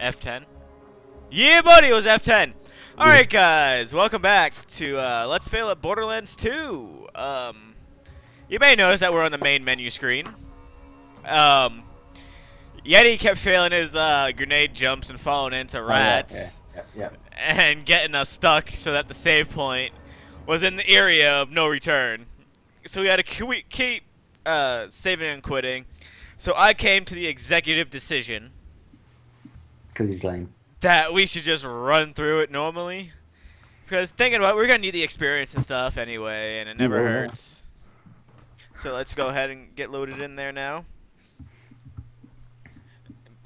F10. Yeah, buddy, it was F10. All right, guys, welcome back to uh, Let's Fail at Borderlands 2. Um, you may notice that we're on the main menu screen. Um, Yeti kept failing his uh, grenade jumps and falling into rats. Oh, yeah, yeah, yeah, and getting us stuck so that the save point was in the area of no return. So we had to keep uh, saving and quitting. So I came to the executive decision. Because he's lame. That we should just run through it normally. Because thinking about it, we're going to need the experience and stuff anyway, and it never Yeah. hurts. So let's go ahead and get loaded in there now.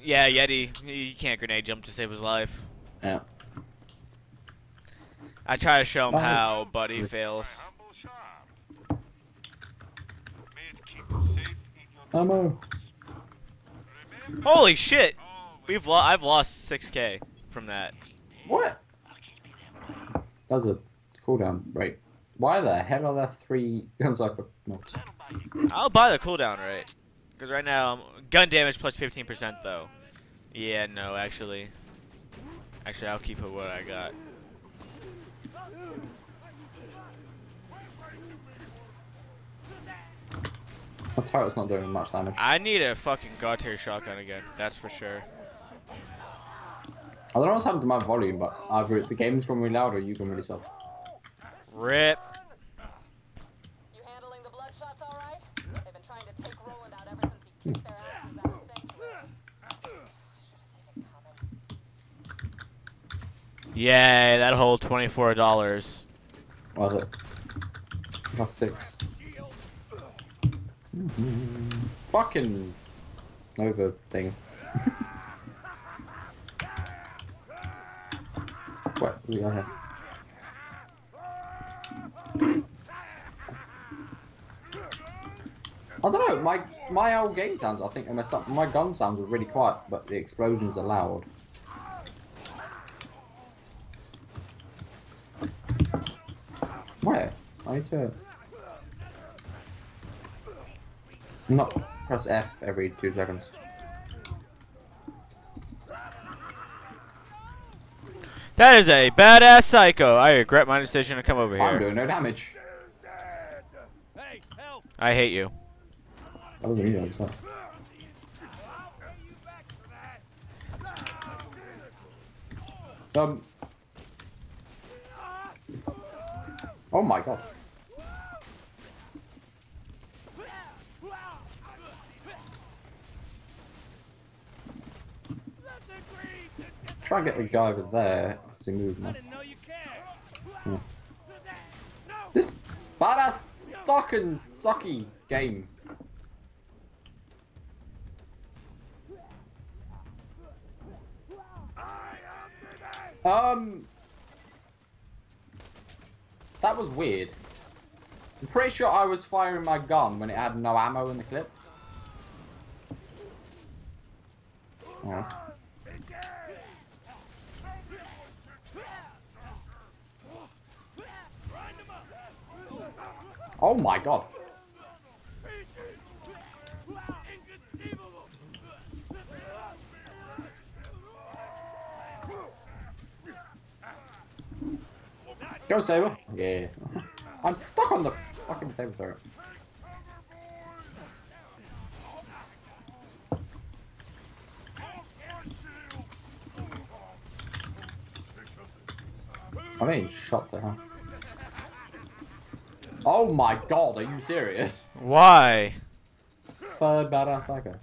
Yeah, Yeti, he can't grenade jump to save his life. Yeah. I try to show him Oh. how, but he fails. Ammo. Holy shit! We've lo I've lost 6k from that. What? That's a cooldown rate. Why the hell are there three guns like mods? I'll buy the cooldown rate. Because right now, I'm gun damage plus 15% though. Yeah, no, actually. Actually, I'll keep it what I got. My turret's not doing much damage. I need a fucking god tier shotgun again. That's for sure. I don't know what's happened to my volume, but either the game's gone really loud or you gone really soft. Rip. You handling the bloodshots all right? They've been trying to take Roland out ever since he hmm. kicked their asses out of Sanctuary. Should have seen it coming. Yay, that whole $24. What was it? Plus six. Fucking Nova thing. what? What we got here? I don't know. My my old game sounds. I think are messed up. My gun sounds are really quiet, but the explosions are loud. Where? I need to. Not press F every two seconds. That is a badass psycho. I regret my decision to come over here. I'm doing no damage. I hate you. I wasn't either. Um. Oh my god. Try and get the guy over there to move now. Yeah. This badass stock and sucky game. Um, that was weird. I'm pretty sure I was firing my gun when it had no ammo in the clip. Oh. Oh my god. Go, Saber. Yeah. I'm stuck on the fucking Saber turret. I mean, shot there, huh? Oh my god, are you serious? Why? Third badass psycho.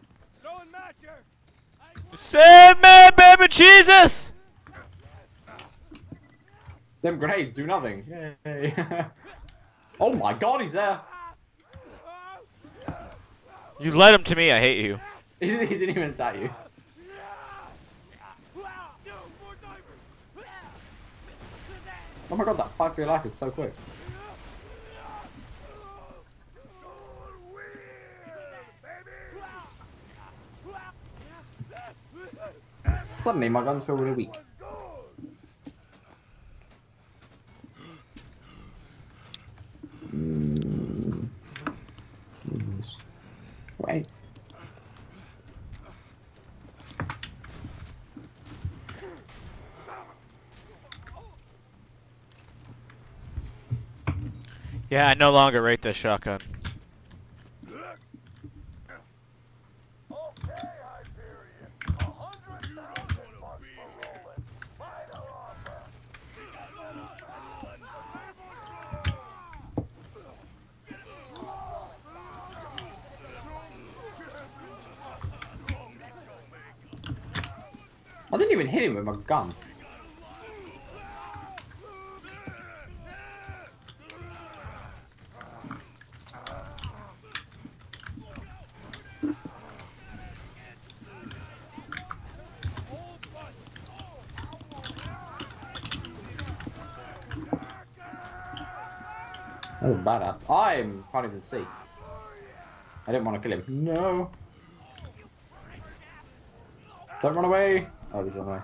Save me, baby Jesus! Them grenades do nothing. Oh my god, he's there. You led him to me. I hate you. He didn't he didn't even attack you. Oh my god, that fight for your life is so quick. Suddenly my guns feel really weak. Yeah, I no longer rate this shotgun. I didn't even hit him with my gun. That was badass. I can't even see. I didn't want to kill him. No. Don't run away. Oh, he's run away.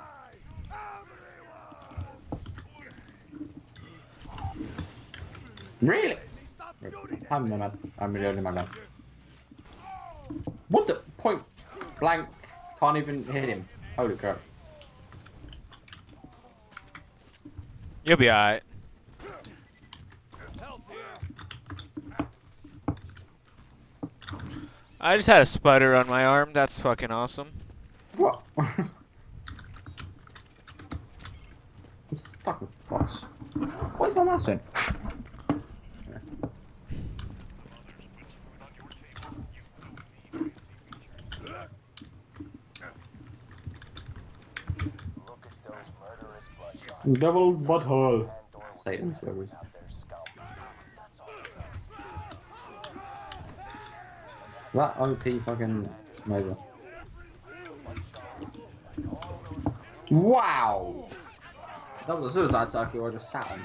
Really? I'm the man. I'm reloading my gun. What the point blank? Can't even hit him. Holy crap. You'll be alright. I just had a sputter on my arm. That's fucking awesome. What? I'm stuck with box. Where's my mouse then? Look at those murderous bloodshot Devil's butthole. Satan's whatever. out their scum. That's all. That OP fucking Nova. Wow! That was a suicide circle I just sat on.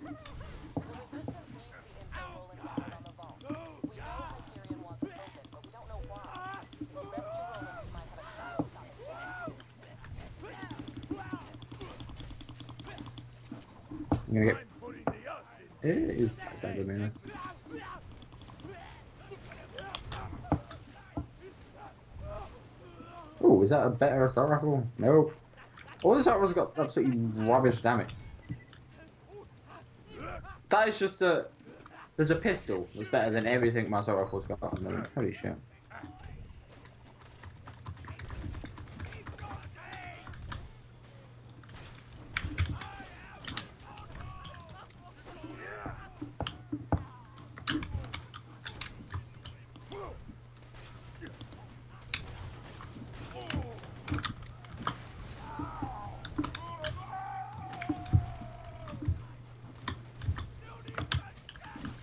The Resistance needs the info rolling down on the vault. We know Hyperion wants it open, but we don't know why. To rescue Roland, we might have a shot at stopping Jack. I'm gonna get. It is. Don't go man. Oh, is that a better assault rifle? No. All assault rifles got absolutely rubbish damage. That is just a. There's a pistol that's better than everything my assault rifle's got. Holy shit.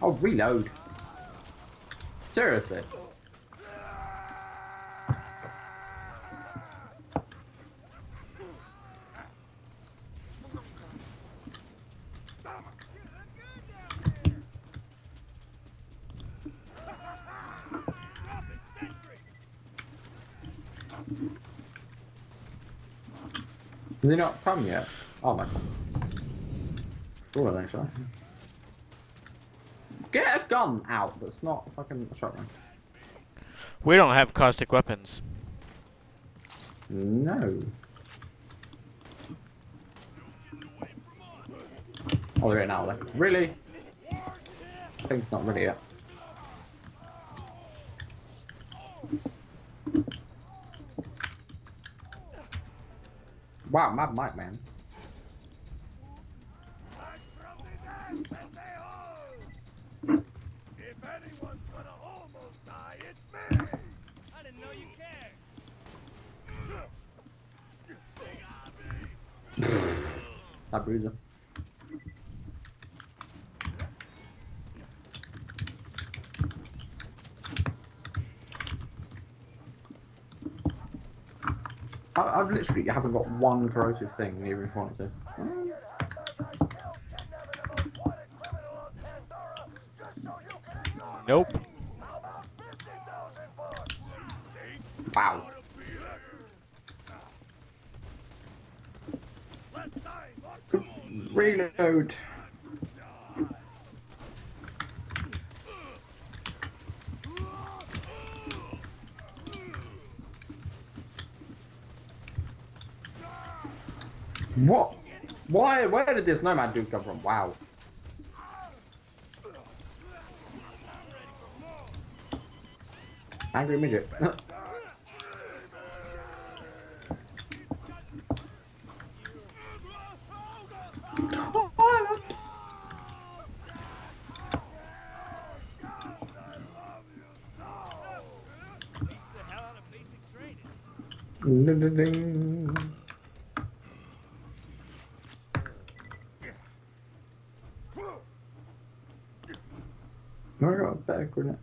Oh, reload. Seriously. Has he not come yet? Oh my. Cool, actually. Get a gun out that's not a fucking shotgun. We don't have caustic weapons. No. Oh, they're in now, then. Really? Thing's not ready yet. Wow, Mad Mike, man. If anyone's gonna almost die, it's me. I didn't know you cared. That bruiser. I, I've literally you haven't got one corrosive thing even if I wanted to. Nope. Wow. Reload. What? Why? Where did this Nomad dude come from? Wow. Angry midget. Ding, ding, ding. Fucking.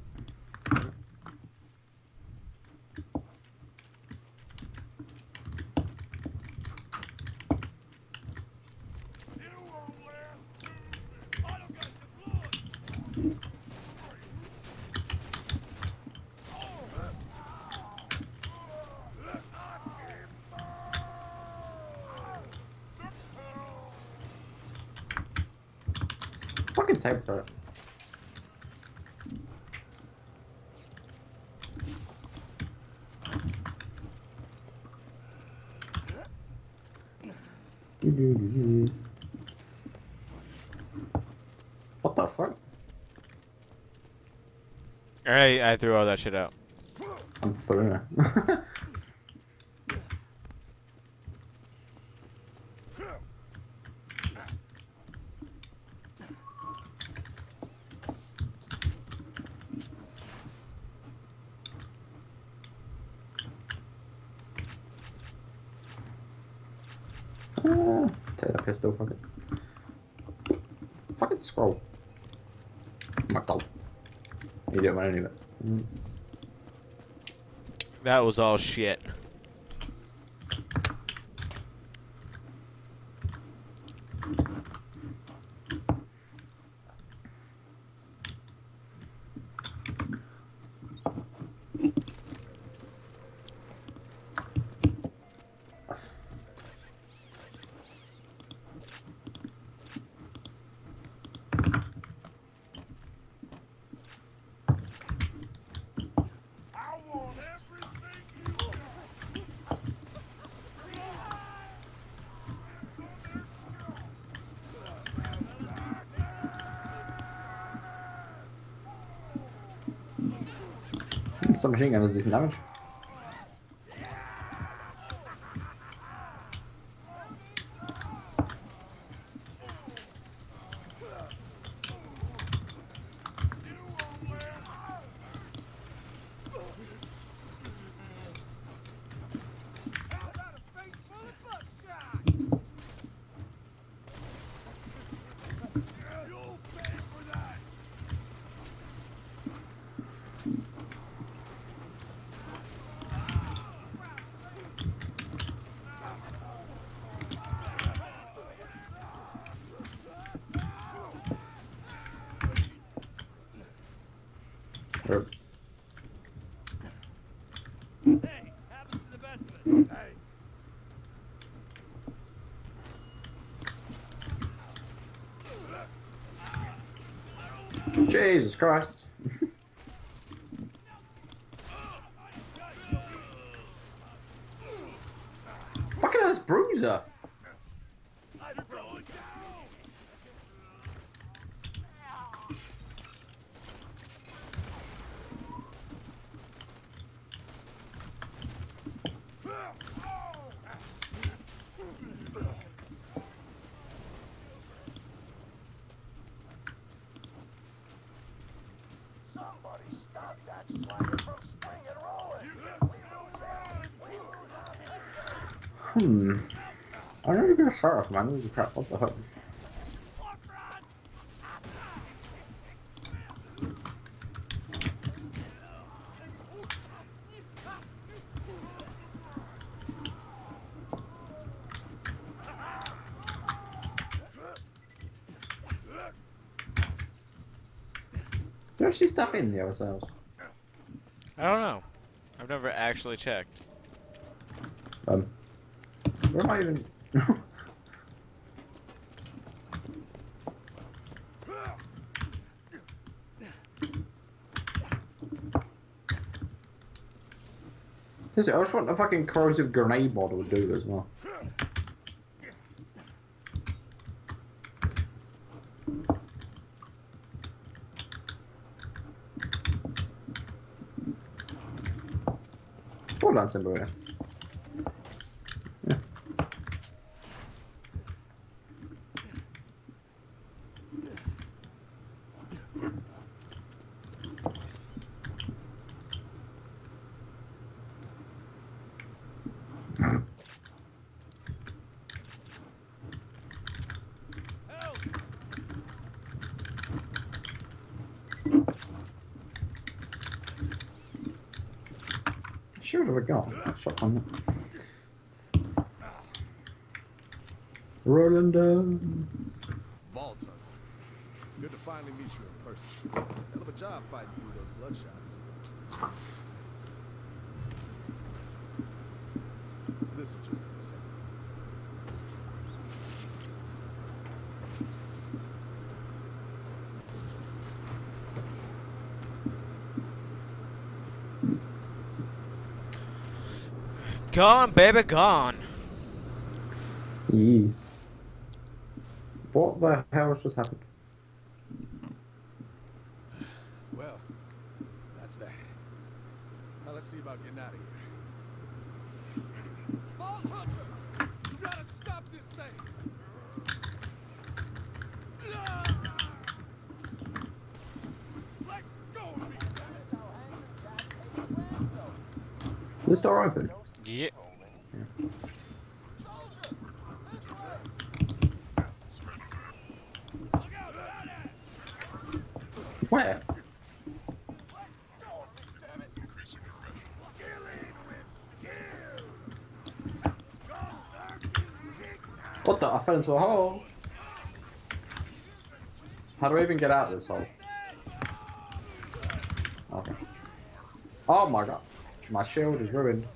What the fuck? Alright, I threw all that shit out. I'm her. Ah, Take that pistol, fuck it. Fucking scroll. Oh my god. Mm. That was all shit. Submachine gun does decent damage. I got a face full of buckshot. You'll pay for that. Or- Hey, happens to the best of us. Hey, Jesus Christ. Fucking hell, this bruiser. I'm going down. Somebody stop that swagger from springing rolling. We lose him. We lose him. Hmm. I don't know you're gonna start off, man. Is crap. What the fuck? There's actually stuff in the other cells. I don't know. I've never actually checked. Where am I even? I just want a fucking corrosive grenade model to do as well. Hold on, here. Yeah. Help! Have a gun. Shotgun. Uh, Down. Vault Hunter. Good to finally meet you in person. Hell of a job fighting through those bloodshots. This'll just Gone, baby, gone. Yee. What the hell has just happened? Well, that's that. Now let's see about getting out of here. Vault Hunter! You gotta stop this thing! Ah! Let go of me! That is how handsome Jack pays ransoms. Is this door open? No Yeah. Soldier! This way! Look out! Out at! Where? Let go of me, damn it! Killing with skill! Go, sir! Kick now! What the? I fell into a hole. How do I even get out of this hole? Okay. Oh my god. My shield is ruined.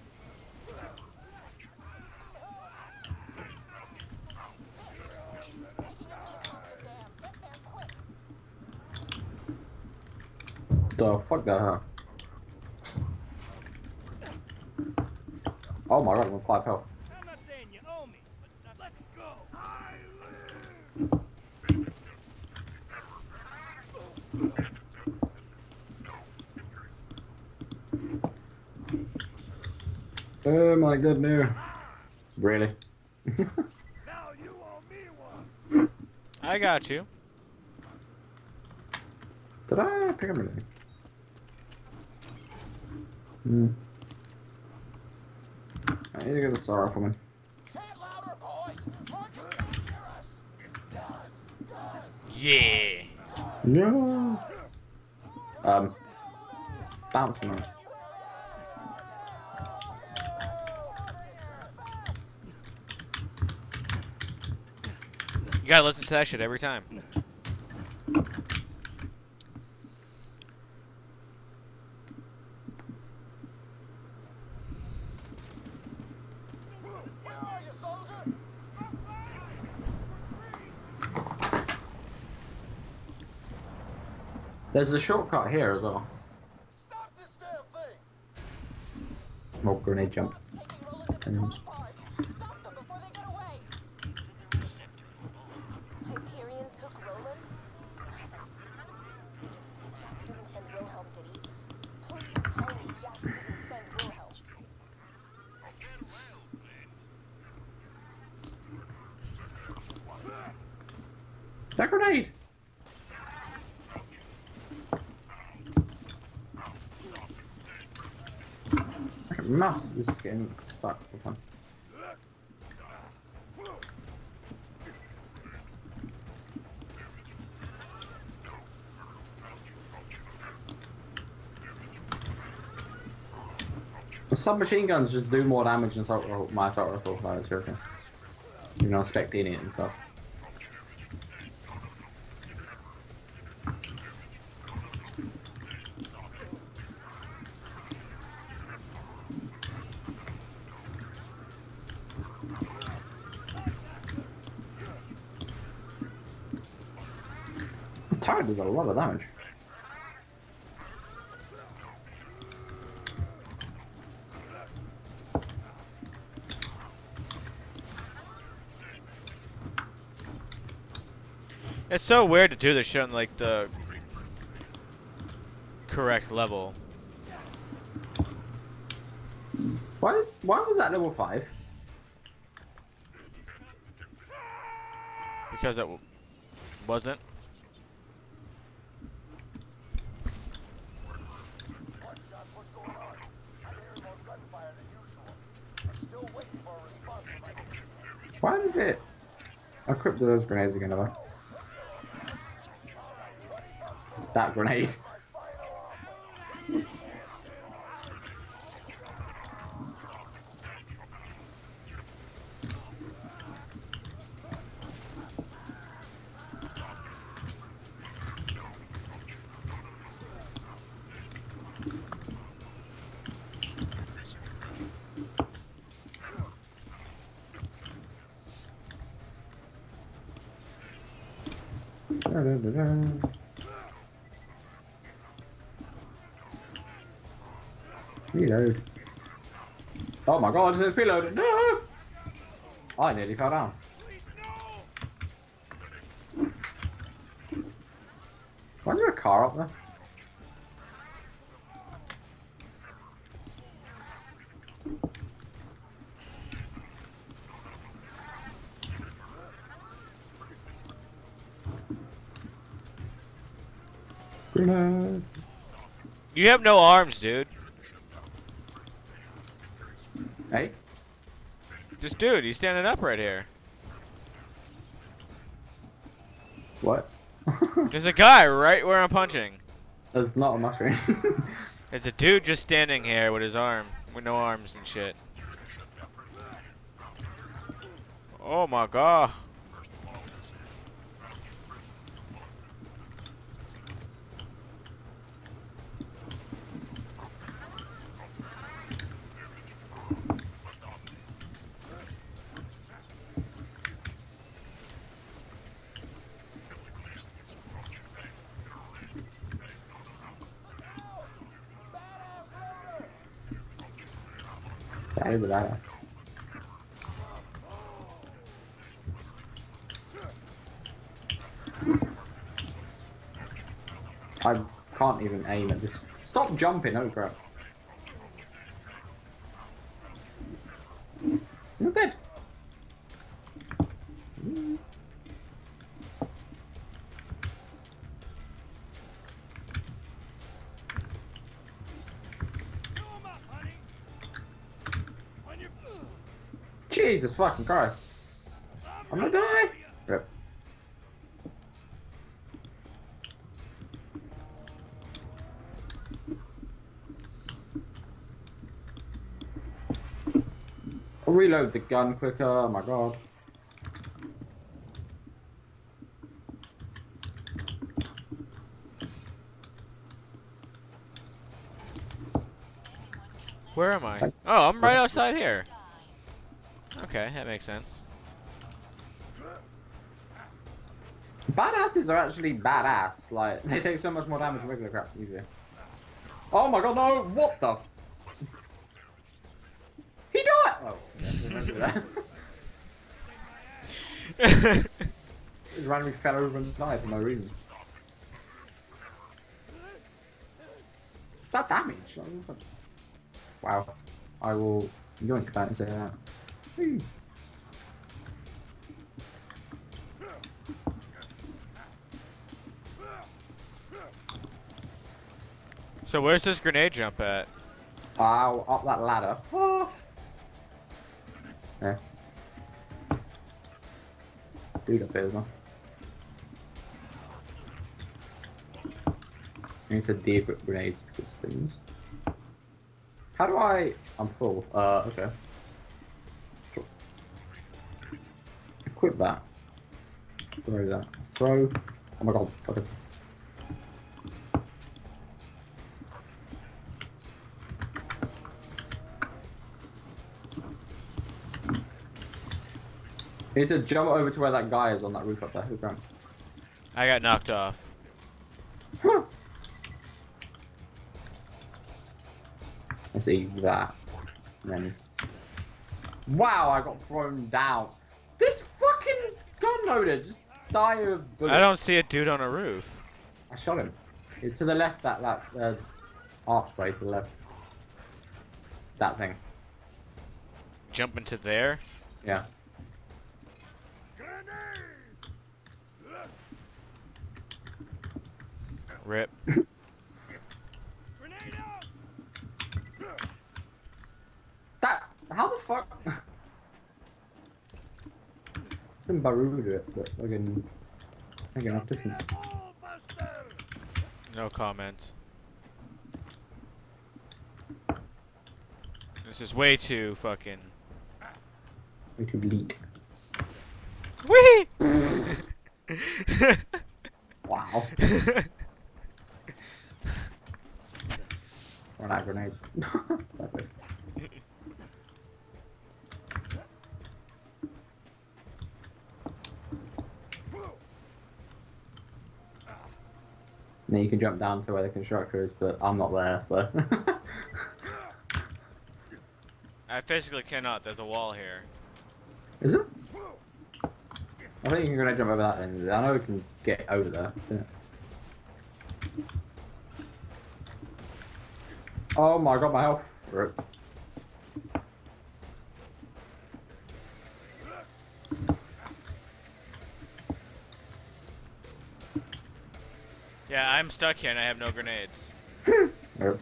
Taking into the dam. Get there quick. The fuck that, huh? Oh my god, I'm on 5 health. I'm not saying you owe me, but let's go. I live! Oh my goodness. Really? Now you owe me one! I got you. Did I pick up anything? Hmm. I need to get a sorrow for me. Chant louder, boys! Marcus can't hear us! Guys! Guys! Yeah. No. Um. Bounce man. You gotta listen to that shit every time. Where are you, soldier? There's a shortcut here as well. Stop this damn thing! Oh, grenade jump. Bullets taking Roland and the Enemies. toll barge. Stop them before they get away. Hyperion took Roland? Neither. Jack didn't send Wilhelm, did he? Please tell me Jack didn't send Wilhelm. That grenade! My mouse is getting stuck for fun. Submachine guns just do more damage than my assault rifle, like, seriously. You know, spectating it and stuff. The turret does a lot of damage. It's so weird to do this shit on like the correct level. Why is why was that level five? Because it w- wasn't. Bloodshot's what's going on? I'm hearing more gunfire than usual. I'm still waiting for a response from my Why did it equip those grenades again? Have I? That grenade. Da-da-da-da. Reload. Oh god. No! I nearly fell down. Why is there a car up there? You have no arms, dude. Hey, Just dude, he's standing up right here. what? There's a guy right where I'm punching. That's not a mushroom. It's a dude just standing here with his arm, with no arms and shit. Oh my god. That a badass. I can't even aim at this. Stop jumping, oh crap. Fucking Christ. I'm gonna die. Rip. I'll reload the gun quicker. Oh my god. Where am I? Oh, I'm right outside here. Okay, that makes sense. Badasses are actually badass. Like, they take so much more damage than regular crap, usually. Oh my god, no! What the? F he died! Oh, yeah, that. Just randomly fell over and died for no reason. That damage? like, what the- Wow. I will yoink that and say that. So where's this grenade jump at? Ow, up that ladder. Ah. Yeah. Dude up as well. I need to de-equip grenades because things. How do I... I'm full. Uh, okay. That. Throw that. Throw. Oh my god, fuck it. You need to jump over to where that guy is on that roof up there. Who's ground? I got knocked off. I see that. And then. Wow, I got thrown down. This fucking gun loader just died of bullets. I don't see a dude on a roof. I shot him. It's to the left, that that uh, archway to the left. That thing. jump into there. Yeah. Rip. That. How the fuck? Some Baru do it, but again, again, enough distance. No comment. This is way too fucking. We could leak. Wee! Wow. Out of grenades. Sideways. Then you can jump down to where the constructor is, but I'm not there, so. I physically cannot. There's a wall here. is it? I think you can grenade jump over that end. I know we can get over there. So. Oh my god, my health. I'm stuck here and I have no grenades. Rip.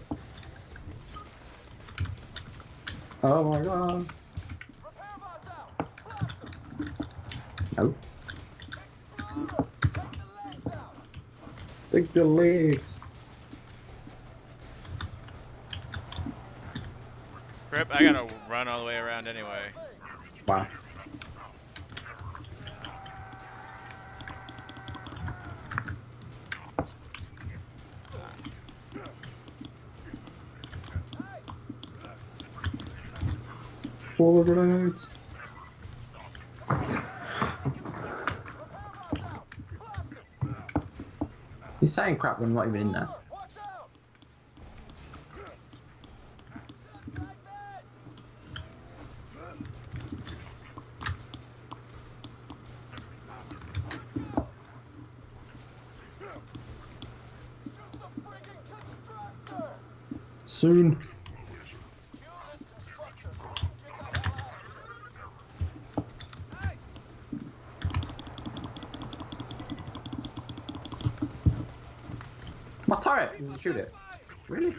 Oh my god. Repair bots out! Blast 'em! No. Take the legs! Take the legs. Rip, I gotta run all the way around anyway. Wow. Four grenades. Repair bots out! Blast 'em! He's saying crap when I'm not even in there. Watch out! Just like that! Shoot the friggin' constructor! Soon. Kill this constructor so we can get the hell out of here. My turret doesn't shoot it. Really? Good kill! Don't worry, we won't Really?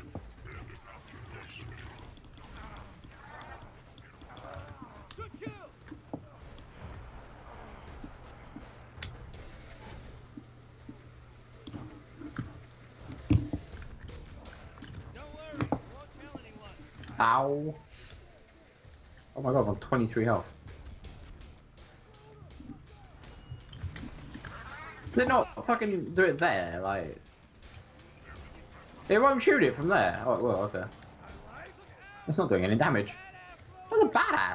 Ow. Oh my god, I'm on 23 health. Did they not fucking do it there? Like. They won't shoot it from there. Oh, well, okay. It's not doing any damage. That's a badass.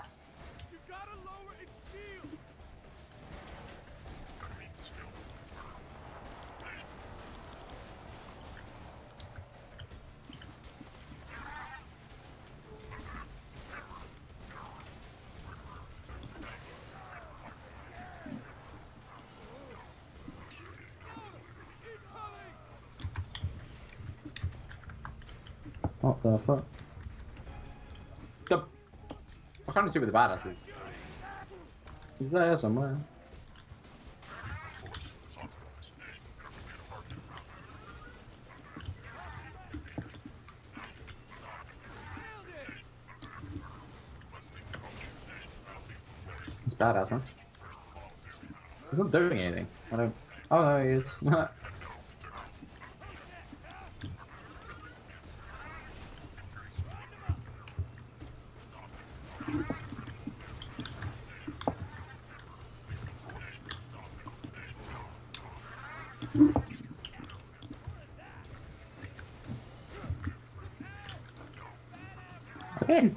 The fuck? The. I can't see where the badass is. He's there somewhere. He's badass, man. He's not doing anything. I don't. Oh no, he is. Again.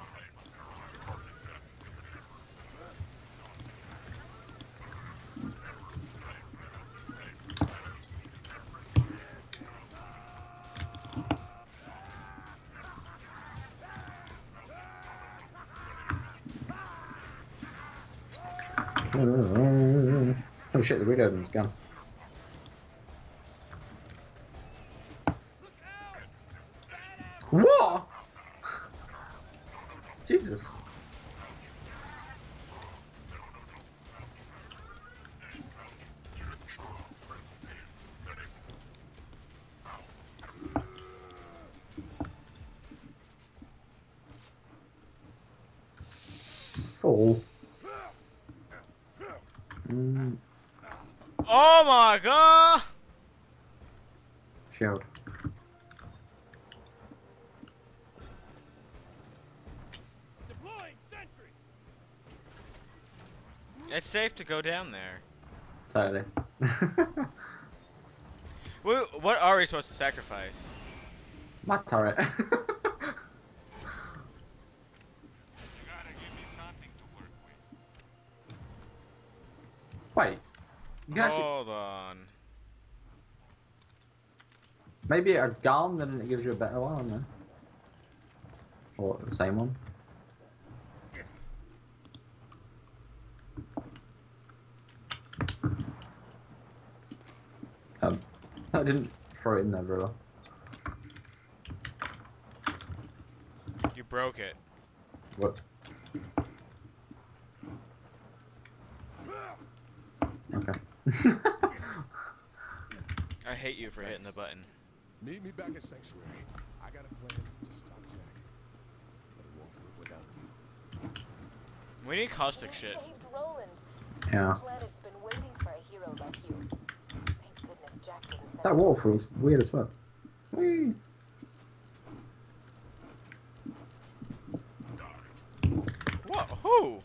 Oh shit, the has gone. What? Jesus. Fall. Mm, Oh my god! shield. Deploying sentry. It's safe to go down there. Totally. Wh- What are we supposed to sacrifice? My turret. You gotta give me something to work with. Wait. You can actually Hold on. maybe a gun, then it gives you a better one, then. Or the same one. Um, I didn't throw it in there very well. You broke it. What? Okay. I hate you for hitting the button. Meet me back at Sanctuary. I got a plan to stop Jack. But it won't work without you. We need caustic You shit. saved Roland. Yeah. This planet's been waiting for a hero like you. Thank goodness Jack didn't send That waterfall was weird as fuck. Whee! What? Who?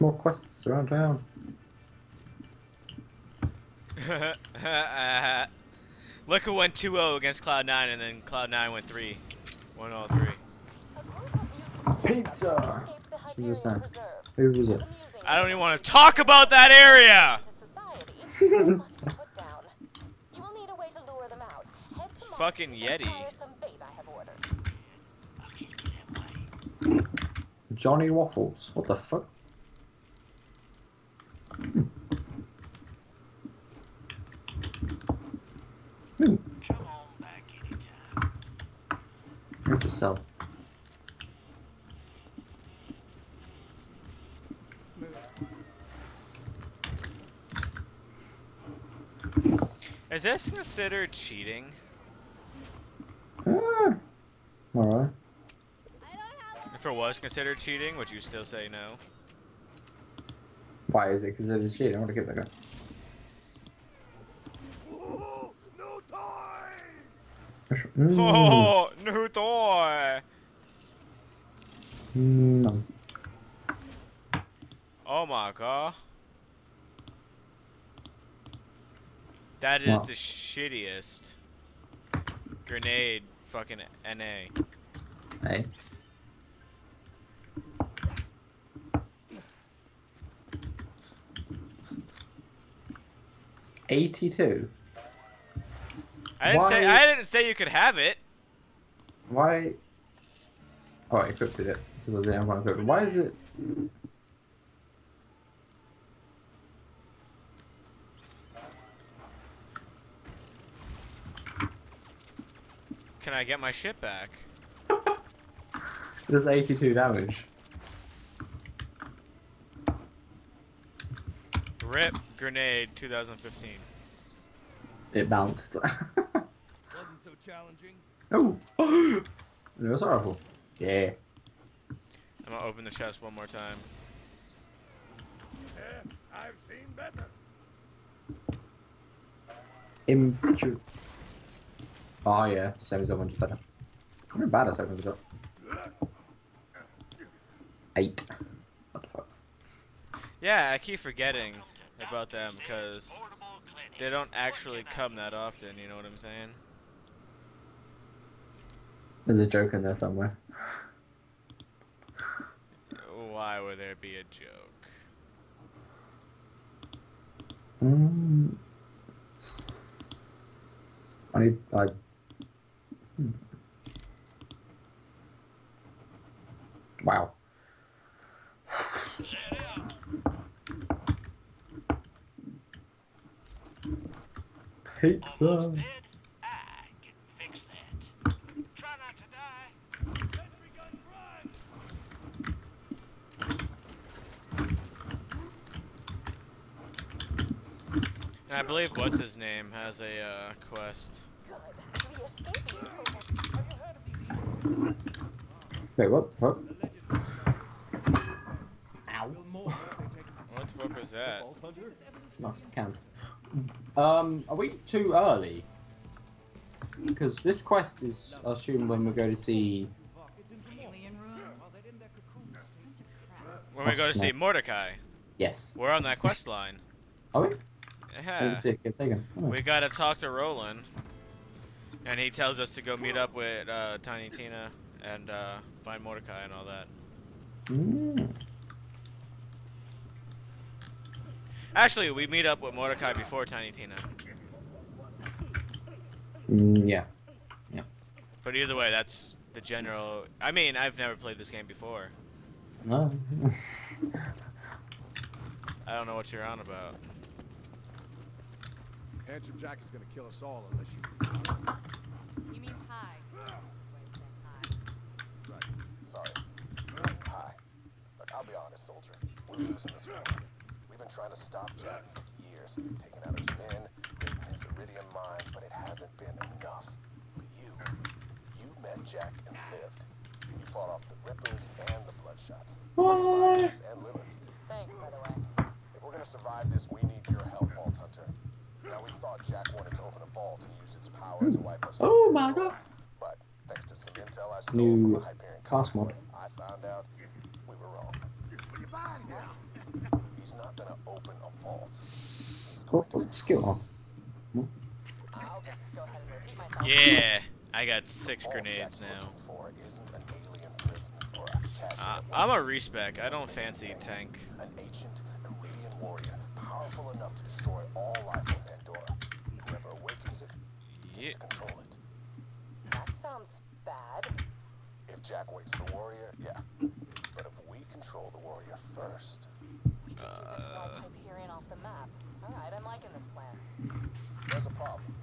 More quests around town. Look who went 2-0 against Cloud9 and then Cloud9 went 3. Won all three. A group of mutant Pizza. Teslas escaped Who was that? Who was it? I don't even want to talk about that area! to society, they must be put down. You will need a way to lure them out. Head to fucking Yeti. fire some bait I have ordered. Johnny Waffles. What the fuck? Hmm. Come on back anytime. Cell. Is this considered cheating? Hmm. Alright. If it was considered cheating, would you still say no? Why is it? It's shit. I want to get that guy. Ooh, no toy! Mm. Oh, new toy! Mm, no. Oh my god. That is Wow. the shittiest grenade fucking NA. Hey. Eighty-two. I didn't say I didn't say you could have it. Why? Oh, I equipped it because I didn't have one equipped. Why is it? Can I get my shit back? There's 82 damage. Rip grenade 2015. It bounced. Wasn't so challenging. oh. it was horrible. Yeah. I'm gonna open the chest one more time. Yeah, I've seen better. Impu. Oh yeah, same as that one, just better. How bad is that one got? Eight. What the fuck? Yeah, I keep forgetting about them because they don't actually come that often. You know what I'm saying? There's a joke in there somewhere. Why would there be a joke? Mm. I need. I. Hmm. Wow. Pizza. Dead? I can fix that. Try not to die. Sentry gun prime! And I believe what's his name has a uh, quest. Good. The escapees will Wait, what the fuck? Ow. What the fuck was that? Nice cans. Um, are we too early? Because this quest is, I assume, when we go to see. When we go to see Mordecai, Yes. we're on that quest line. Are we? I didn't see it taken. Oh. We gotta talk to Roland, and he tells us to go meet up with uh, Tiny Tina and uh, find Mordecai and all that. Mm. Actually, we meet up with Mordecai before Tiny Tina. Mm, yeah. But either way, that's the general. I mean, I've never played this game before. No. I don't know what you're on about. Handsome Jack is gonna kill us all unless you. He means hi. Right. Sorry. Hi. Look, I'll be honest, soldier. We're losing this war. We've been trying to stop Jack for years, taking out his men, raiding his eridium mines, but it hasn't been enough. But you, you met Jack and lived. You fought off the Rippers and the Bloodshots. What? Saved and Lilith's. Thanks, by the way. If we're gonna survive this, we need your help, Vault Hunter. Now, we thought Jack wanted to open a vault and use its power to wipe us Oh off my Pandora. God. But thanks to some intel I stole New from a Hyperion class mod. convoy, I found out we were wrong. Yes. He's not gonna open a vault. He's going What, to what skill on? I'll just go ahead and repeat myself. Yeah, I got six grenades now. for isn't an alien prison or a Uh, I'm a respec. I don't It's the main fancy thing. tank. An ancient Eridian warrior, powerful enough to destroy all life Yeah. control it. That sounds bad. If Jack wakes the warrior, yeah. But if we control the warrior first, We could use it to wipe Uh. Hyperion off the map. Alright, I'm liking this plan. there's a problem.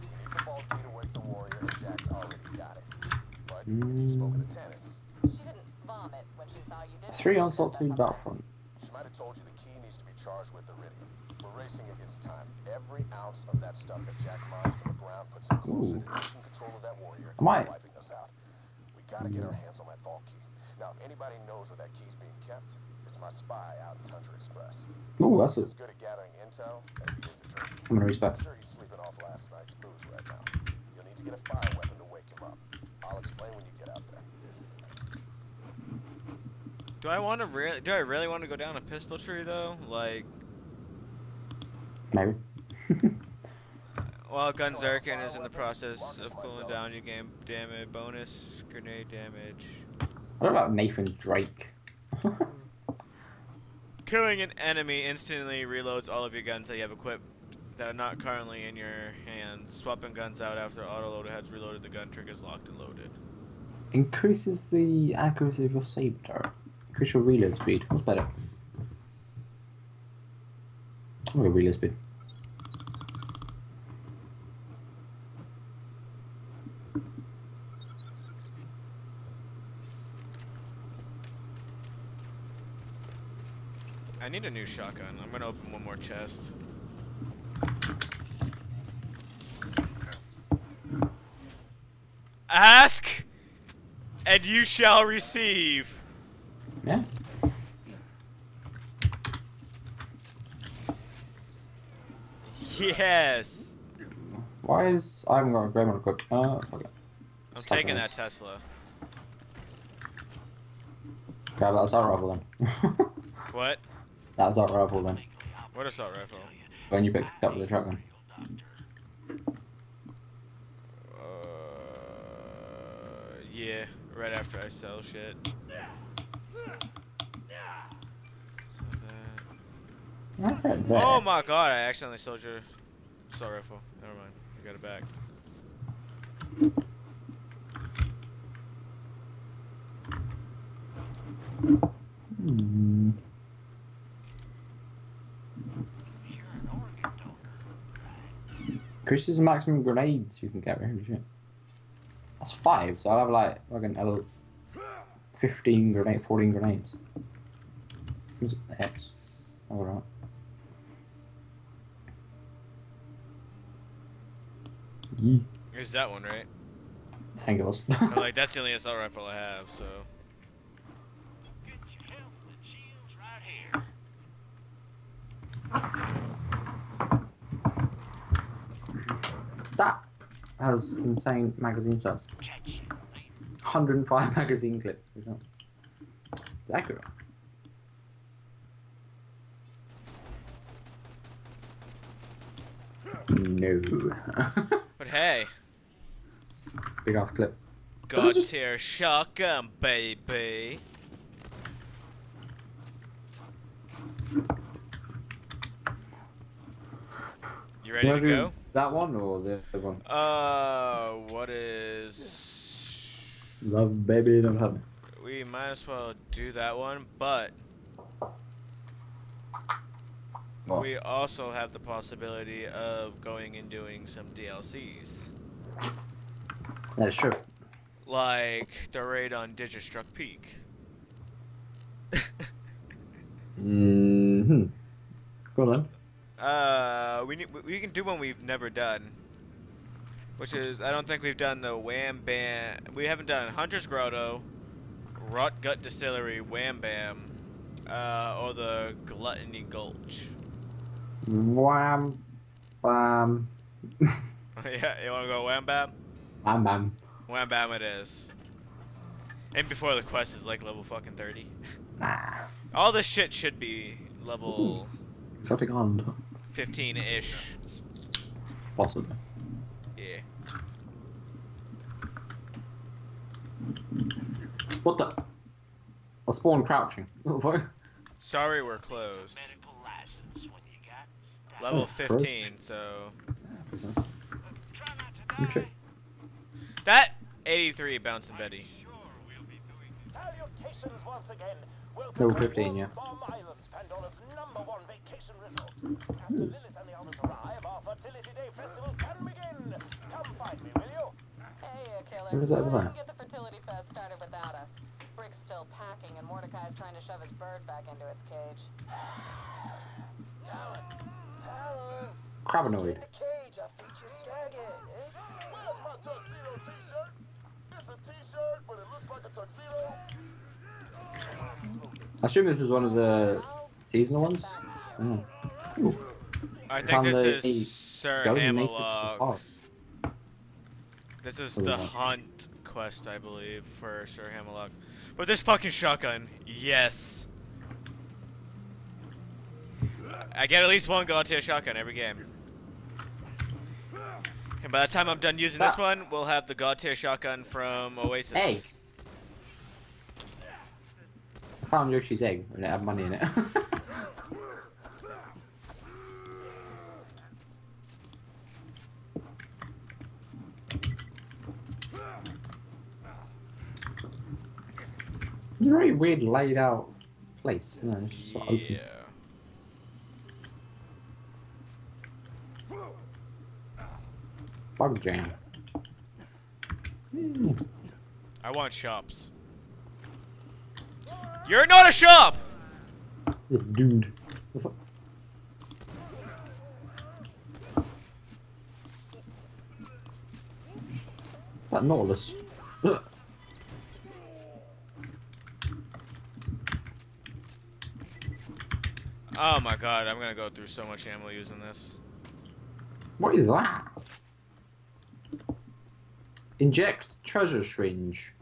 We need the vault key to wake the warrior, and Jack's already got it. But have you spoken to Tannis? She didn't vomit when she saw you did. Three onslaught, two battlefront. She might have told you the key needs to be charged with Eridium. We're racing against time. Every ounce of that stuff that Jack mines from the ground puts him closer Ooh. to taking control of that warrior I might- and wiping us out. We gotta get our hands on that vault key. Now, if anybody knows where that key's being kept, it's my spy out in Tundra Express. Ooh, that's He's a as good at gathering intel as he is at drinking. I'm gonna I'm sure he's sleeping off last night's booze right now. You'll need to get a fire weapon to wake him up. I'll explain when you get out there. Do I want to really? Do I really want to go down a pistol tree though? Like, Maybe. while Gunzerking is in the process of cooling down, you gain damage bonus grenade damage. I don't like Nathan Drake. Killing an enemy instantly reloads all of your guns that you have equipped that are not currently in your hand. Swapping guns out after autoloader has reloaded the gun triggers locked and loaded. Increases the accuracy of your saber. Increase your reload speed. What's better? Oh, reload speed. I need a new shotgun. I'm gonna open one more chest. Ask, and you shall receive. Yeah. Yes. Why is I haven't got a grab on quick? Uh, fuck it. I'm Stop taking it. that Tesla. Grab that assault rifle then. What? that assault rifle then. What assault rifle? When you picked up with the shotgun. Uh, yeah, right after I sell shit. Right there. Oh my god, I accidentally sold your assault rifle. Never mind, I got it back. Hmm. Increases the maximum grenades you can get. Holy shit. That's five, so I'll have like fucking L- 15 grenade, 14 grenades. Who's the X? Alright. Yee. Here's that one, right? I think it was. Like, that's the only assault rifle I have, so. Get your health and shields right here. that has insane magazine size. Catch you later. 105 magazine clip. Is that- is accurate. No. Hey, Big ass clip. God just- tier shotgun, baby. You ready You to go? That one or the other one? Uh, what is? Love baby, don't have me. We might as well do that one, but What? we also have the possibility of going and doing some DLCs, That's true. like the raid on Digistruct Peak. Mm-hmm. Go on then. Uh, we need, we can do one we've never done, which is I don't think we've done the Wam Bam. We haven't done Hunter's Grotto, Rot Gut Distillery, Wam Bam, uh, or the Gluttony Gulch. Wham, bam, yeah, you wanna go Wam Bam? bam, bam. Wam Bam it is. And before the quest is like level fucking 30. Nah. All this shit should be level Exotic island. 15-ish. Possibly. Yeah. What the? I spawned crouching. Sorry we're closed. Medical license when you got stuck. Level Oh, first. 15, so... Try not to Okay. That 83 bouncing Betty. Sure, we'll be doing Salutations once again. Welcome Level 15, yeah. Bomb Island, Pandora's number one vacation resort. After Lilith and the others arrive, our Fertility Day Festival can begin. Come find me, will you? Hey, killer. Where is that over Go ahead there? and Get the fertility fest started without us. Brick's still packing, and Mordecai's trying to shove his bird back into its cage. Talon. Talon. Crabanoid. In the cage, I feed you skagging? Where's my tuxedo t-shirt? It's a t-shirt, but it looks like a tuxedo. I assume this is one of the seasonal ones. Mm. back to you. Oh. I think Found this the is Sir golden matrix Hammerlock. support. This is the hunt quest, I believe, for Sir Hammerlock. But this fucking shotgun, yes. I get at least one god tier shotgun every game. And by the time I'm done using this one, we'll have the god tier shotgun from Oasis. Egg. I found Yoshi's egg and it had money in it. It's a very weird laid out place. You know, it's just sort open. Yeah. Bug jam. Hmm. I want shops. You're not a shop! This dude. That Nautilus. Ugh. Oh my god, I'm gonna go through so much ammo using this. What is that? Inject treasure syringe.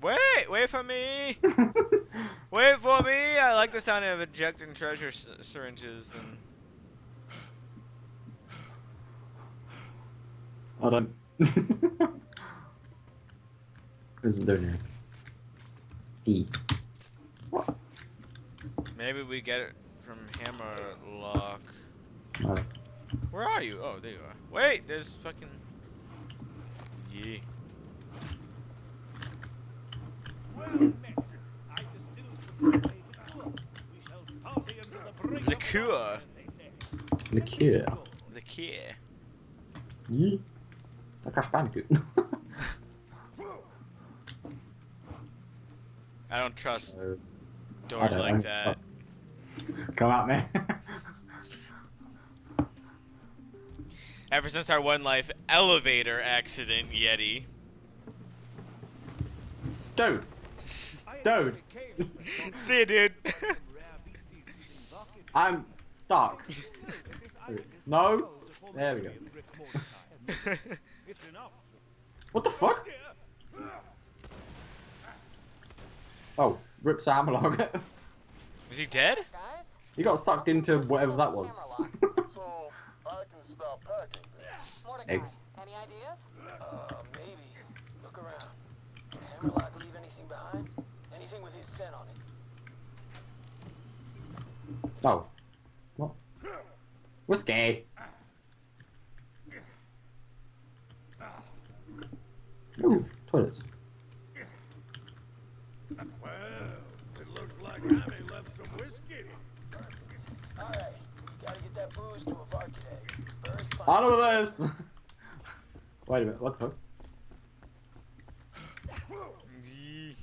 Wait, wait for me! Wait for me! I like the sound of injecting treasure syringes and. Hold on. What's it doing here? E. What? Maybe we get it from Hammerlock. Oh. Where are you? Oh, there you are. Wait, there's fucking. Yeah. Well met. I distilled some liquor. We shall party until the break Liqueur. Liqueur. The key. Yee. Like Crash Bandicoot. I don't trust So, doors don't like know. that. Come out, man. Ever since our one life elevator accident, Yeti. Dude. Dude. See you, dude. I'm stuck. No? There we go. What the fuck? Oh, rips Hammerlock. Is he dead? He got sucked into whatever that was. So I can stop packing. Mordecai, Eggs. any ideas? Uh, maybe. Look around. Did Hammerlock leave anything behind? Anything with his scent on it? Oh. What? Whiskey. Ooh, toilets. Well, it looks like Hammy left some whiskey. Alright, you gotta get that booze to a Varkid egg. First, I know this. Wait a minute, what the fuck? Yee.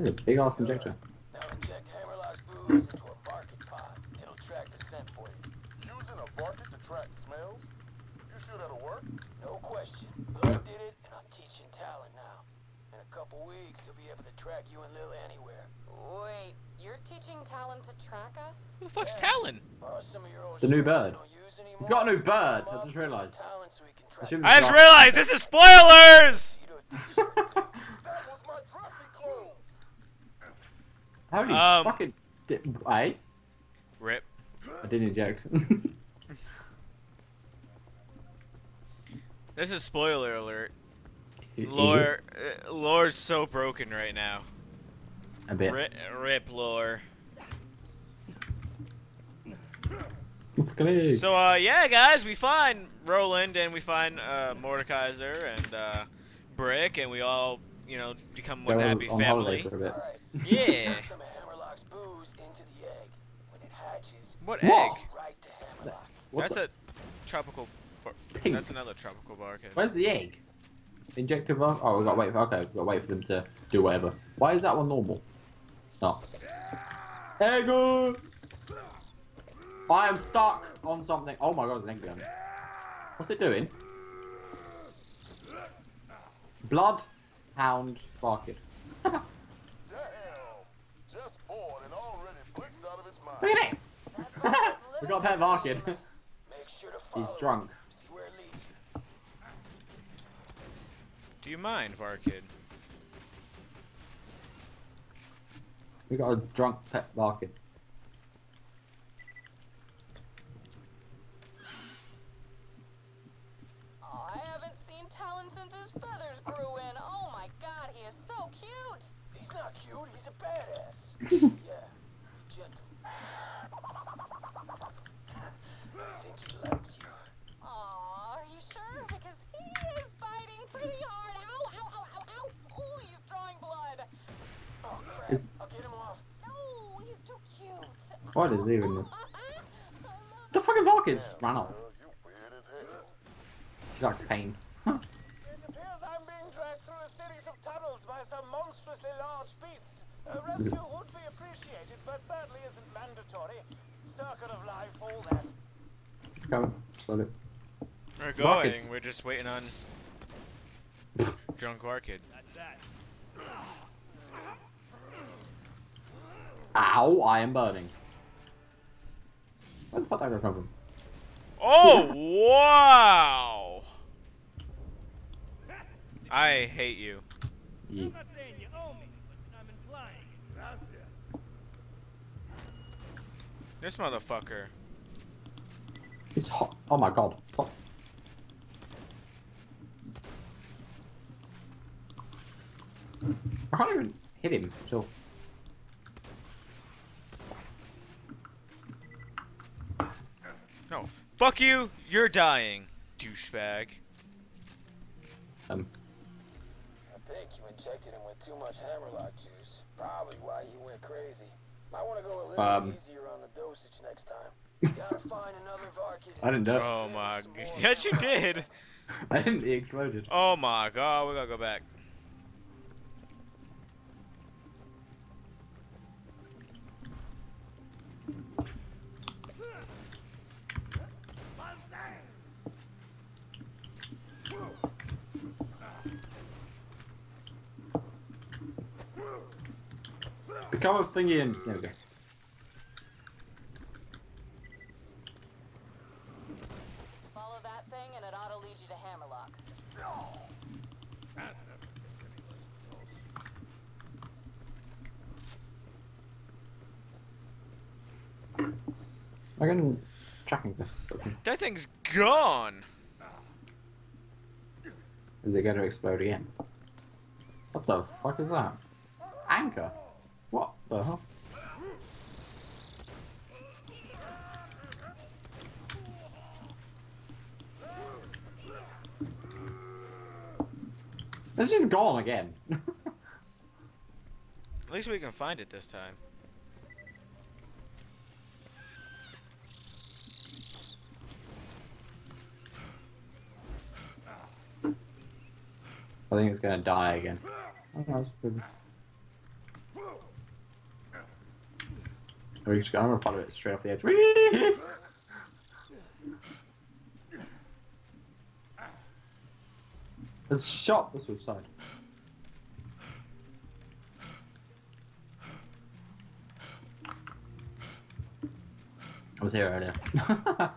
There's a big ass injector. Now inject Hammerlock's booze into a Varkid pot. It'll track the scent for you. Using a Varkid to track smells? You sure that'll work? No question. Blood did it, and I'm teaching Talon now. In a couple weeks, he'll be able to track you and Lil anywhere. Wait, you're teaching Talon to track us? Who the fuck's Yeah. Talon? Some of your old The new bird. He's got a new bird, I just give 'em to realised. Talon so he can track. I just realized this is spoilers! You do a t-shirt thing. That was my dressing clothes! How do you Um, fucking... I? Rip. I didn't inject. This is spoiler alert. Lore, uh, lore's so broken right now. A bit. Rip, rip lore. So uh, yeah, guys, we find Roland and we find uh, Mordekaiser and uh, Brick, and we all, you know, become one on- happy on family. for a bit. Yeah. Some Hammerlock's booze into the egg. When it hatches, What What? egg? right to Hammerlock. What That's the- a tropical. Bar- Pink. That's another tropical barcade. Where's the egg? Injector bar? Oh, we gotta wait for. Okay, we gotta wait for them to do whatever. Why is that one normal? It's not. Eggo! I am stuck on something. Oh my god, there's an egg behind me. What's it doing? Blood, hound, Varkid. Damn! Just bored and already blitzed out of its mind. Look at it! We got a pet Varkid. Make sure. He's drunk. See where it leads you. Do you mind, Varkid? We got a drunk pet Varkid. Oh, I haven't seen Talon since his feathers grew in. Oh my god, he is so cute. He's not cute. He's a badass. yeah. Be gentle. I think he likes you. Aw, are you sure? Because he is biting pretty hard. Ow, ow, ow, ow, ow. Ooh, he's drawing blood. Oh crap! Is- I'll get him off. No, he's too cute. What is even this? I love The fucking Varkid ran off. Girl, you weird as hell. She likes pain. It appears I'm being dragged through a series of tunnels by some monstrously large beast. A rescue would be appreciated, but sadly isn't mandatory. Circle of life, all that. Go, slowly. We're going. Varkids. We're just waiting on drunk Varkid. That's that. Ow, I am burning. Where the fuck did I come from? Oh wow! I hate you. Yeah. I'm not saying you owe me, but I'm implying it. Gracias. This motherfucker. It's hot. Oh my god. Hot. I can't even hit him at all. No. Fuck you. You're dying, douchebag. Um, I think you injected him with too much Hammerlock juice. Probably why he went crazy. Might want to go a little Um. easier on the dosage next time. Gotta find another Varkid. I didn't do it. Oh my. god. g- Yes, you did. I didn't. He exploded. Oh my god. We gotta go back. Become a thingy and there we go. Follow that thing and it ought to lead you to Hammerlock. I can tracking this. Okay. That thing's gone. Is it going to explode again? What the fuck is that? Anchor? The hell? It's just gone again. At least we can find it this time. I think it's gonna die again. Oh, no, it's good. Or you just, I'm gonna follow it straight off the edge. There's a shot this which side. I was here earlier.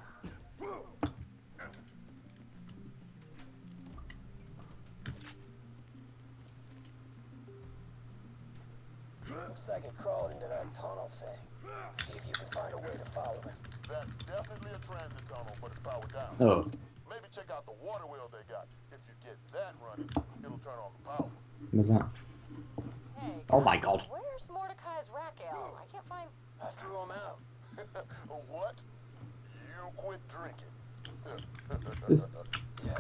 Looks like it crawled into that tunnel thing. See if you can find a way to follow it. That's definitely a transit tunnel, but it's powered down. oh, Maybe check out the water wheel they got. If you get that running, it'll turn on the power. what's that? Hey, Oh my God. Where's Mordecai's Rakk Ale? I can't find. I threw him out. what? You quit drinking. This- Yeah,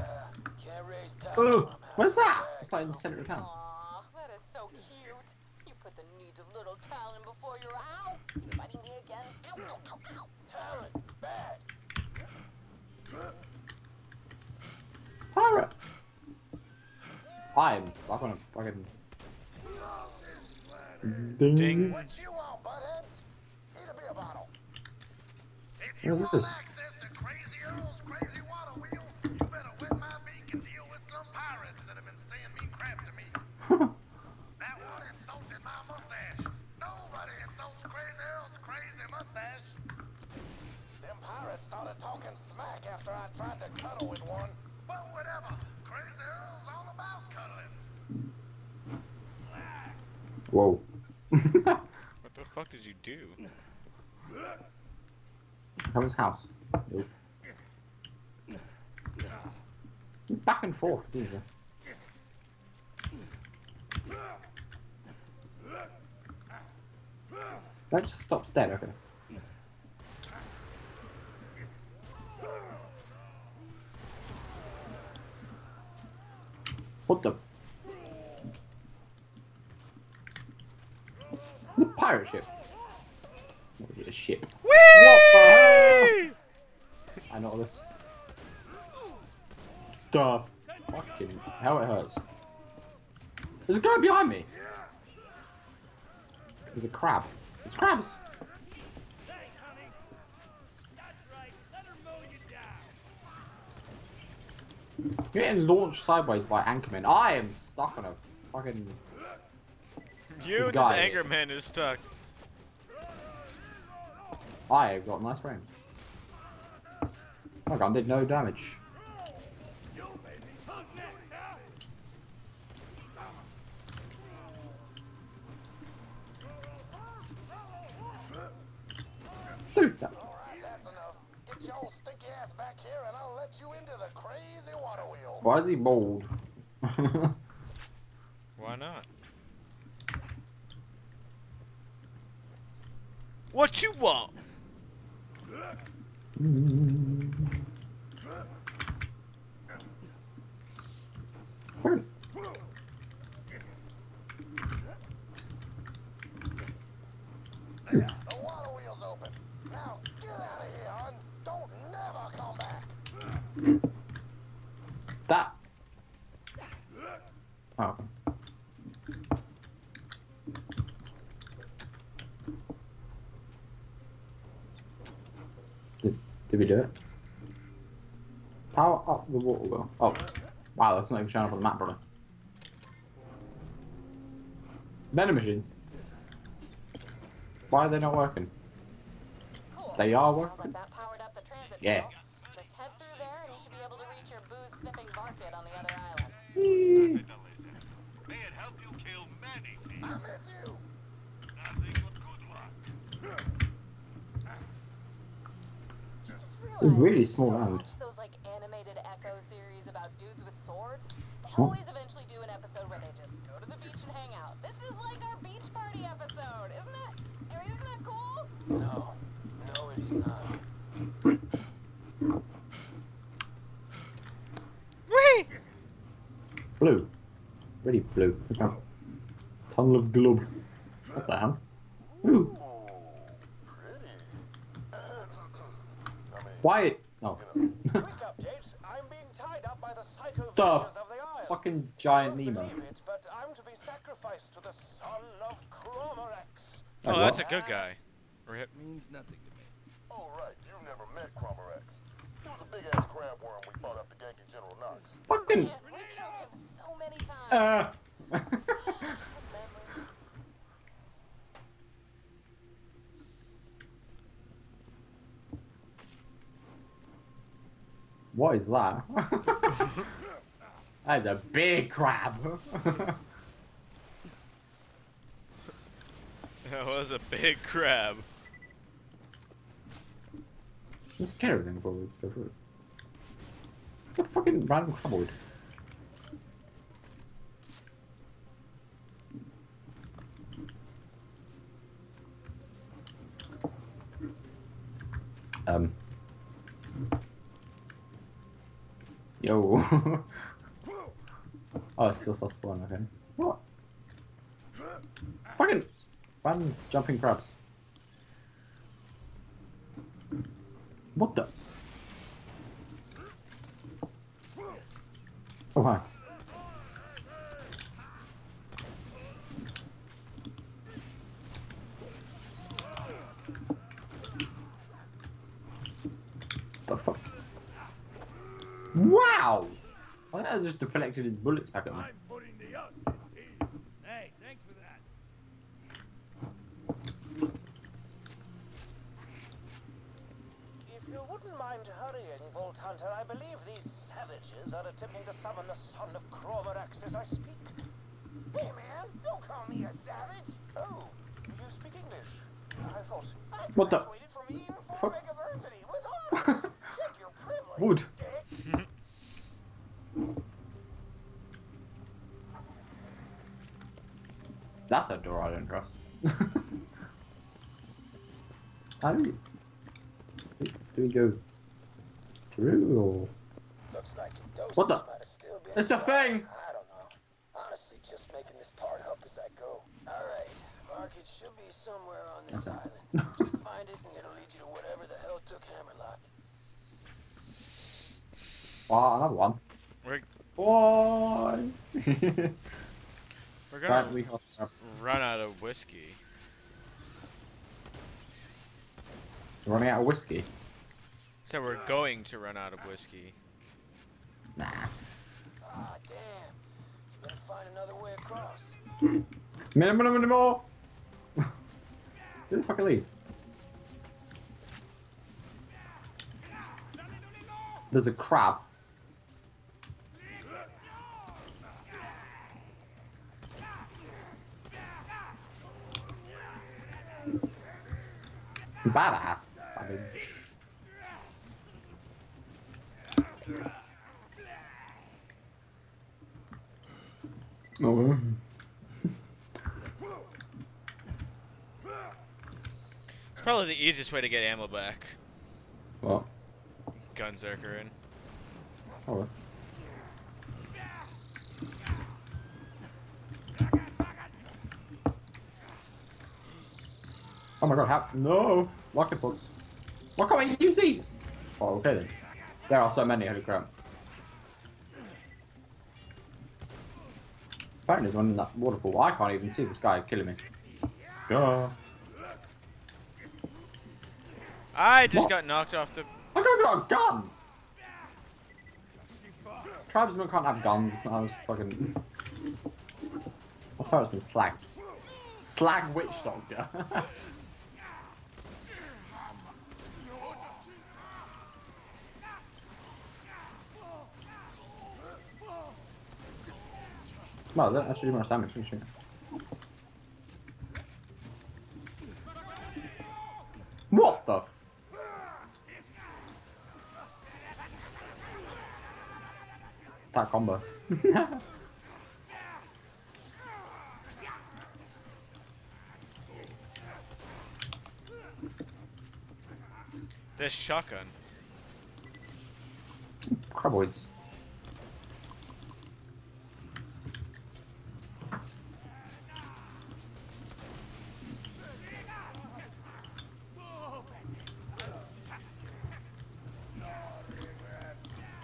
can't raise tide. Oh, what's that? It's like in the center of town. Aw, that is so cute. You put the need of little talon before your ow. He's biting me again. Ow, ow, ow, ow. Talon, bad. Pirate! I'm stuck on a fucking. Ding. Ding. what you want, buttheads? Eat a beer bottle. If you What want started talking smack after I tried to cuddle with one. But whatever, Crazy Earl's all about cuddling. Whoa. What the fuck did you do? Come his house. Nope. Back and forth, these are. That just stops dead, okay. What the? The pirate ship. What a ship? Hell? I know this. The fucking hell it hurts. There's a guy behind me. There's a crab. There's crabs. You're getting launched sideways by Anchorman. I am stuck on a fucking. You, the guy- anger man, is stuck. I got nice frames. My gun did no damage. Dude, that, Alright, that's enough. Get your old stinky ass back here and I'll let you into the crazy water wheel. why is he bold? Why not? What you want? Where- The water wheel's open. Now get out of here and don't never come back. That. Oh. Ah. Did, did we do it? Power up the water wheel. Oh. Wow, that's not even showing up on the map, brother. Venom machine. Why are they not working? Cool. They are working? like that powered up the transit Yeah. Island. May it help you kill many I miss you. Nothing but good luck. You just A really small you round. Those like animated Echo series about dudes with swords. They Oh. always eventually do an episode where they just go to the beach and hang out. This is like our beach party episode, isn't it? I mean, isn't that cool? No. No, it is not. Whee! Blue. Really blue. Okay. Tunnel of globe. What the hell? Ooh. Ooh, pretty. I mean, Why? Oh. Quick update. I'm being tied up by the psycho The villagers of the isles. fucking giant Nemo. it, but I'm to be sacrificed to the son of Crawmerax. Oh, that's a good guy. Rip. Means nothing to me. oh right, you never met Crawmerax. He was a big ass crab worm we fought after ganking General Knox. Fucking. Man, we killed him so many times. Uh. What is that? that is a big crab. That was a big crab. Let's get everything we go. The fucking random cupboard. Um. Yo. oh, it's still plus one, okay. What? Fucking random jumping crabs. What the? Oh hi. The fuck? Wow! I think I just deflected his bullets back at me. I'm putting the us in T. Hey, thanks for that. If you wouldn't mind hurrying, Vault Hunter, I believe these savages are attempting to summon the son of Crawmerax as I speak. Hey, man, don't call me a savage. Oh, you speak English? I thought. I What the- graduated from Eden Four Fuck. University with honors. Check your privilege, Wood. dick. That's a door I don't trust. How do you... Do we go through or... Looks like your dosage What the- might have still been It's a dry. Thing! I don't know. Honestly, just making this part up as I go. All right, market should be somewhere on this island. Just find it, and it'll lead you to whatever the hell took Hammerlock. Oh, another one. We're, Why? we're gonna recoil run out of whiskey. Running out of whiskey? So we're going to run out of whiskey. Nah. Ah, damn. Better find another way across. Minute more! Who the fuck are these? There's a crab. Badass savage. Oh. It's probably the easiest way to get ammo back. What? Gunzerker in. Oh. Oh my god, how? No! Rocket books. Why can't I use these? Oh, okay then. There are so many, holy crap. Apparently there's one in that waterfall. I can't even see this guy killing me. Duh. I just What? got knocked off the. That guy's got a gun! Tribesmen can't have guns, it's not as fucking... My turret's been slagged. Slag witch doctor. Well, that actually do much damage. Shoot. What the? That combo. This shotgun. Craboids.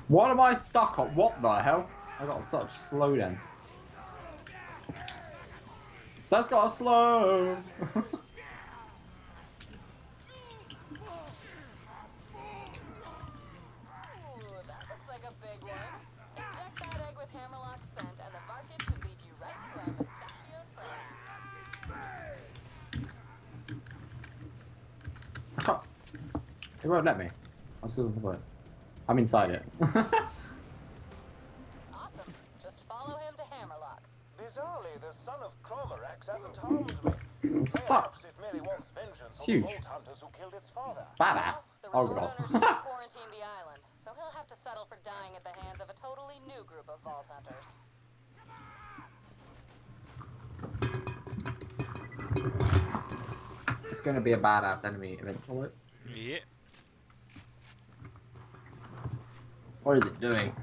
What am I stuck on? What the hell? I got such slow then. That's got a slow. It won't let me. I'm still on the boat. I'm inside it. Awesome. Just follow him to Hammerlock. Bizarrely, the son of Crawmerax hasn't harmed me. I'm. Perhaps it merely wants vengeance It's on the huge. Hunters who killed its father. Badass. The Oh resort god. owner should quarantine the island, so he'll have to settle for dying at the hands of a totally new group of Vault Hunters. it's gonna be a badass enemy eventually. Yeah. What is it doing?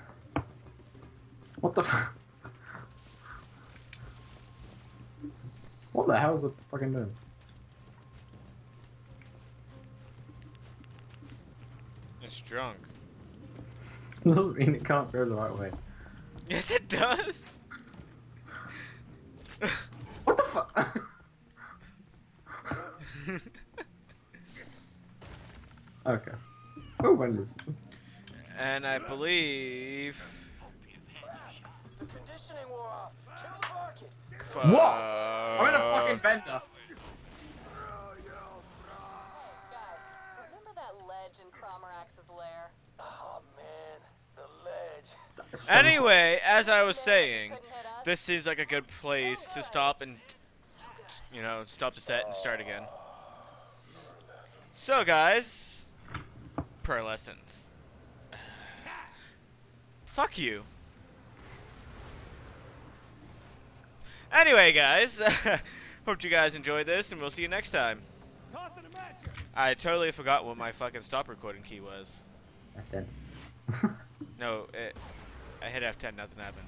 What the f- What the hell is it fucking doing? It's drunk. Doesn't mean it can't go the right way. Yes, it does. What the fuck? okay. Oh, when is and I believe. The conditioning wore off. Kill the Varkid. What? I'm in a fucking bender. Hey, oh, guys, remember that ledge in Crawmerax's lair? Oh man, the ledge. Anyway, as I was saying, couldn't hit us? this seems like a good place to stop and, So you know, stop the set and start again. So, guys, per lessons. Fuck you. Anyway, guys, hope you guys enjoyed this, and we'll see you next time. Tossing a masher. I totally forgot what my fucking stop recording key was. F10. No, it, I hit F10, nothing happened.